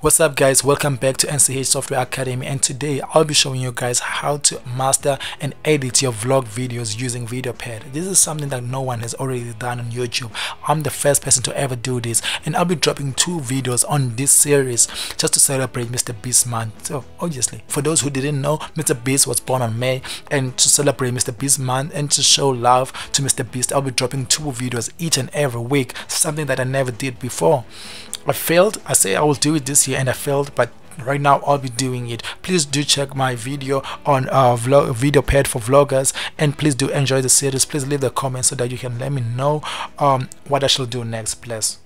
what's up guys? Welcome back to nch software academy and today i'll be showing you guys how to master and edit your vlog videos using videopad. This is something that no one has already done on youtube. I'm the first person to ever do this and i'll be dropping two videos on this series just to celebrate mr beast month. So obviously for those who didn't know mr beast was born on may and to celebrate mr beast month and to show love to mr beast i'll be dropping two videos each and every week something that i never did before I failed. I say I will do it this year and I failed, but right now I'll be doing it. Please do check my video on uh, vlog videopad for vloggers and please do enjoy the series. Please leave the comments so that you can let me know um, what I shall do next. Please.